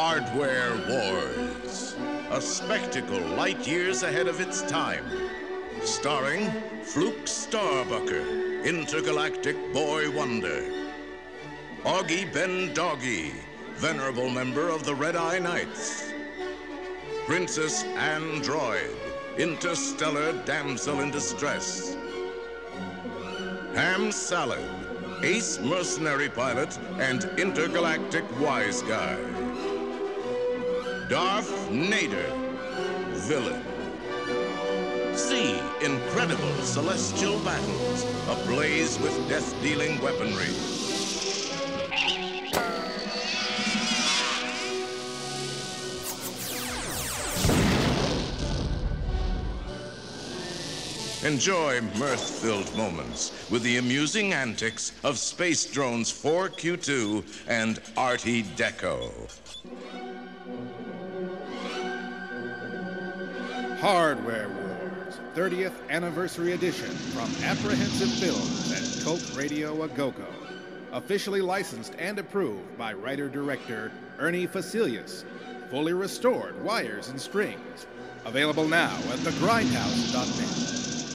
Hardware Wars, a spectacle light years ahead of its time. Starring Fluke Starbucker, intergalactic boy wonder. Augie Ben Doggy, venerable member of the Red Eye Knights. Princess Android, interstellar damsel in distress. Ham Salad, ace mercenary pilot and intergalactic wise guy. Darth Nader, villain. See incredible celestial battles ablaze with death-dealing weaponry. Enjoy mirth-filled moments with the amusing antics of Space Drones 4Q2 and Arty Deco. Hardware Wars, 30th Anniversary Edition from Apprehensive Films and Cult Radio A Go Go. Officially licensed and approved by writer-director Ernie Fosselius. Fully restored wires and strings. Available now at thegrindhouse.net.